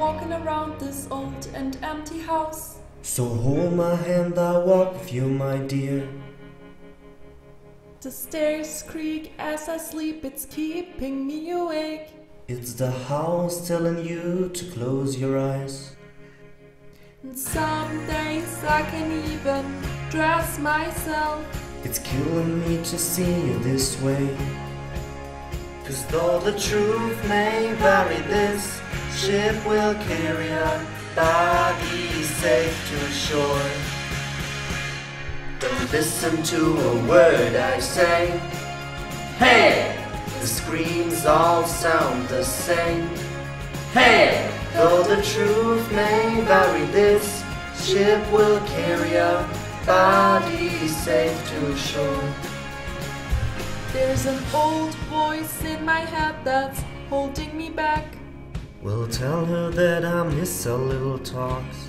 walking around this old and empty house. So hold my hand, I'll walk with you, my dear. The stairs creak as I sleep, it's keeping me awake. It's the house telling you to close your eyes. And some days I can even dress myself. It's killing me to see you this way. Cause though the truth may vary, this ship will carry our bodies safe to shore. Don't listen to a word I say. Hey! The screams all sound the same. Hey! Though the truth may vary, this ship will carry our bodies safe to shore. There's an old voice in my head that's holding me back. We'll tell her that I miss our little talks.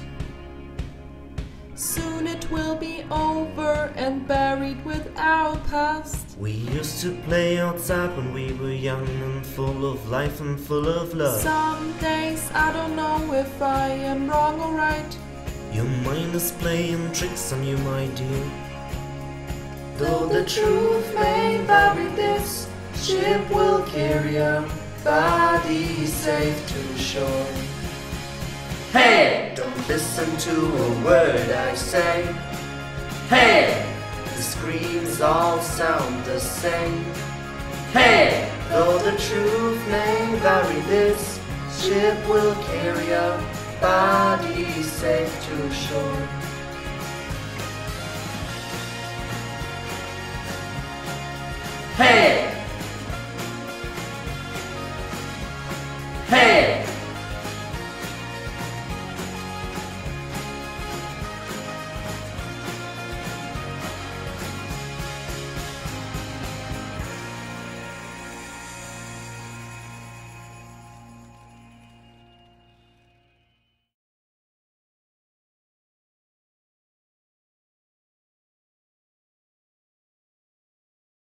Soon it will be over and buried with our past. We used to play outside when we were young and full of life and full of love. Some days I don't know if I am wrong or right. Your mind is playing tricks on you, my dear. Though the truth may vary, this ship will carry our bodies safe to shore. Hey! Don't listen to a word I say. Hey! The screams all sound the same. Hey! Though the truth may vary, this ship will carry our bodies safe to shore.